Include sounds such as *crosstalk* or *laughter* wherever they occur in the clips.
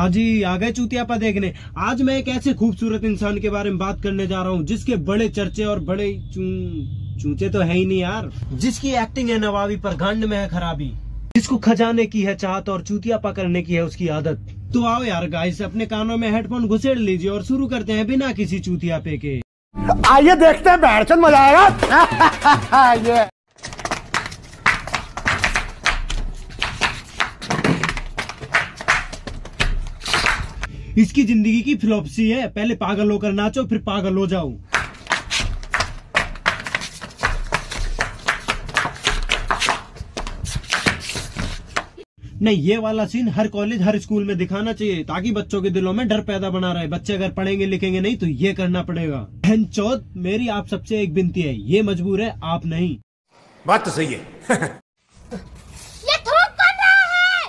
हाँ जी आ गए चूतियापा देखने। आज मैं एक ऐसे खूबसूरत इंसान के बारे में बात करने जा रहा हूँ, जिसके बड़े चर्चे और बड़े चू चूचे तो है ही नहीं यार। जिसकी एक्टिंग है नवाबी पर गांड में है खराबी। जिसको खजाने की है चाहत और चूतियापा करने की है उसकी आदत। तो आओ यार गाइस अपने कानों में हेडफोन घुसेड़ लीजिए और शुरू करते हैं बिना किसी चूतियापे के। आइए देखते हैं मज़ा आएगा। *laughs* इसकी ज़िंदगी की फिलोपसी है। पहले पागल होकर नाचो, फिर पागल हो जाओ। नहीं, ये वाला सीन हर कॉलेज हर स्कूल में दिखाना चाहिए, ताकि बच्चों के दिलों में डर पैदा बना रहे। बच्चे अगर पढ़ेंगे, लिखेंगे नहीं तो ये करना पड़ेगा। बहन चौथ, मेरी आप सबसे एक बिनती है, ये मजबूर है, आप नहीं। बात तो सही है *laughs* ये थूक कर रहा है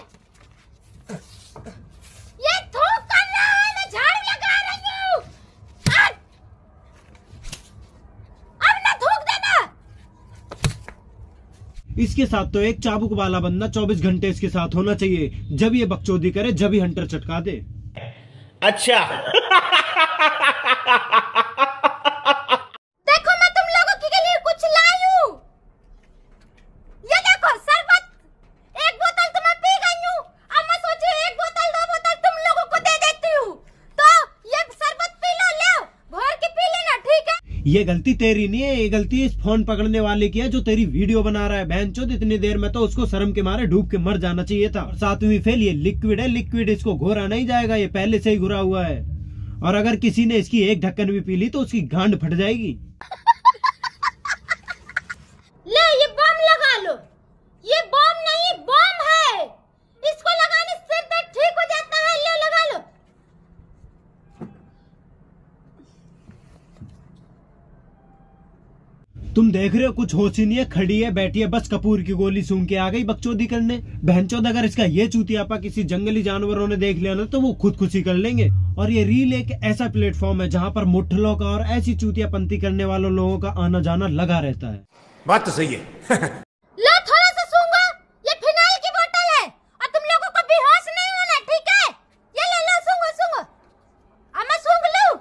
ये थूक कर रहा है मैं झाड़ू लगा रही हूँ हट! अब ना थूक देना इसके साथ तो एक चाबुक वाला बंदा 24 घंटे इसके साथ होना चाहिए। जब ये बकचोदी करे, जब ही हंटर चटका दे। देखो *laughs* मैं तुम लोगों के लिए कुछ लाई हूँ ये देखो शरबत एक बोतल तो मैं पी गई हूँ अब मैं सोची एक बोतल दो बोतल तुम लोगों को दे देती हूँ तो ये शरबत पी लो ले भर के पी लेना ठीक है ये गलती तेरी नहीं है, ये गलती इस फ़ोन पकड़ने वाले की है जो तेरी वीडियो बना रहा है। बहन चोद, इतनी देर में तो उसको शर्म के मारे डूब के मर जाना चाहिए था। सातवीं फेल ये लिक्विड है लिक्विड इसको घोरा नहीं जाएगा, ये पहले से ही घुरा हुआ है। और अगर किसी ने इसकी एक ढक्कन भी पी ली तो उसकी गांड फट जाएगी ले ये बम लगा लो ये बम नहीं बम है इसको लगाने से सिर दर्द ठीक हो जाता है ले लगा लो तुम देख रहे हो, कुछ होश ही नहीं है, खड़ी है, बैठी है, बस कपूर की गोली सूंघ के आ गई बकचोदी करने। बहनचोद अगर इसका ये चूतियापा किसी जंगली जानवरों ने देख लिया ना तो वो खुदकुशी कर लेंगे। और ये रील एक ऐसा प्लेटफॉर्म है जहाँ पर मुठलों का और ऐसी चूतियापंती करने वालों लोगों का आना जाना लगा रहता है। बात तो सही है *laughs* लो थोड़ा सा सूंघो ये फिनाइल की बोतल है और तुम लोगों को बेहोश नहीं होना ठीक है ये ले लो सूंघो सूंघो अब मैं सूंघ लूँ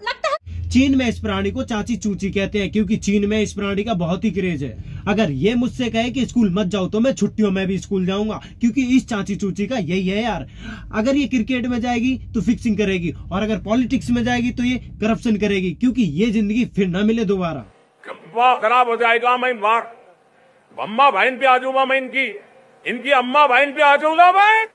लगता है चीन में इस प्राणी को चाची चूची कहते हैं, क्योंकि चीन में इस प्राणी का बहुत ही क्रेज है। अगर ये मुझसे कहे कि स्कूल मत जाओ तो मैं छुट्टियों में भी स्कूल जाऊँगा, क्योंकि इस चाची चूची का यही है यार। अगर ये क्रिकेट में जाएगी तो फिक्सिंग करेगी, और अगर पॉलिटिक्स में जाएगी तो ये करप्शन करेगी, क्योंकि ये ज़िंदगी फिर ना मिले दोबारा। खराब हो जाएगा मैं अम्मा बहन पे आ जाऊँगा मैं इनकी। इनकी अम्मा बहन पे आ जाऊँगा मैं।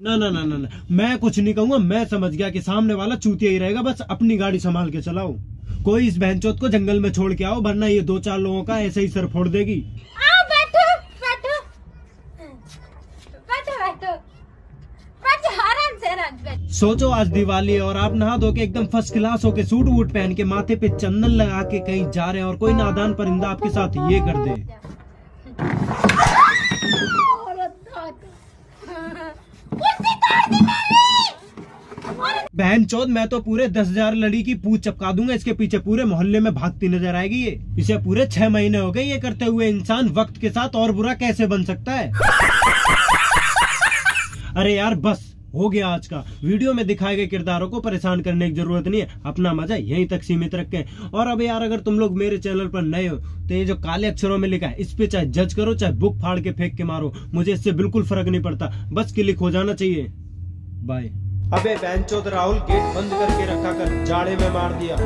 ना ना ना ना ना। मैं कुछ नहीं कहूँगा मैं समझ गया कि सामने वाला चूतिया ही रहेगा बस अपनी गाड़ी संभाल के चलाओ। कोई इस बहनचोद को जंगल में छोड़ के आओ वरना ये दो चार लोगों का ऐसे ही सर फोड़ देगी। आओ बैठो बैठो। बैठो बैठो। बैठो आराम से आराम से। बैठो सोचो आज दिवाली है और आप नहा धो के एकदम फ़र्स्ट क्लास होके सूट वूट पहन के माथे पे चंदन लगा के कहीं जा रहे हैं और कोई नादान परिंदा आपके साथ ये कर दे। *laughs* बहन चौथ, मैं तो पूरे दस हज़ार लड़ी की पूछ चपका दूँगा, इसके पीछे पूरे मोहल्ले में भागती नज़र आएगी ये। इसे पूरे छह महीने हो गए ये करते हुए इंसान वक्त के साथ और बुरा कैसे बन सकता है? अरे यार, बस, हो गया आज का। वीडियो में दिखाए गए किरदारों को परेशान करने की ज़रूरत नहीं है। अपना मज़ा यहीं तक सीमित रखें। और अब यार, अगर तुम लोग मेरे चैनल पर नए हो तो ये जो काले अक्षरों में लिखा है, इस पे चाहे जज करो, चाहे बुक फाड़ के फेंक के मारो, मुझे इससे बिल्कुल फ़र्क नहीं पड़ता। बस क्लिक हो जाना चाहिए। बाय। अबे बैंचोद राहुल गेट बंद करके रखा कर जाड़े में मार दिया।